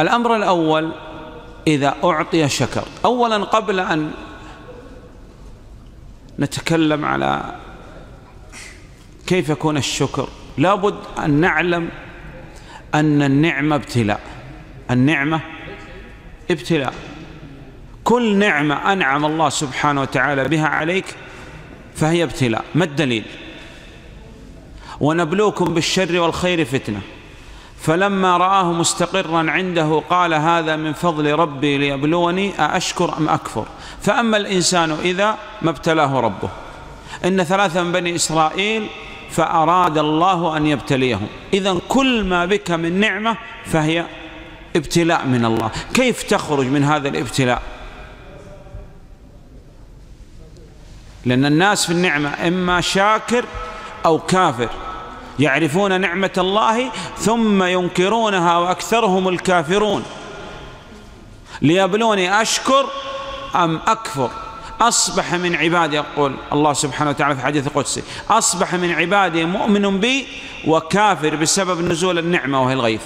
الأمر الأول إذا أعطي شكر. أولا قبل أن نتكلم على كيف يكون الشكر لابد أن نعلم أن النعمة ابتلاء. النعمة ابتلاء. كل نعمة أنعم الله سبحانه وتعالى بها عليك فهي ابتلاء ما الدليل؟ ونبلوكم بالشر والخير فتنة. فلما رآه مستقرا عنده قال هذا من فضل ربي ليبلوني أأشكر أم أكفر؟ فأما الإنسان إذا ما ابتلاه ربه. إن ثلاثة من بني إسرائيل فأراد الله أن يبتليهم. إذا كل ما بك من نعمة فهي ابتلاء من الله. كيف تخرج من هذا الابتلاء؟ لأن الناس في النعمة إما شاكر أو كافر. يعرفون نعمة الله ثم ينكرونها وأكثرهم الكافرون. ليبلوني أشكر أم أكفر؟ أصبح من عبادي يقول الله سبحانه وتعالى في حديث قدسي أصبح من عبادي مؤمن بي وكافر بسبب نزول النعمة وهي الغيث.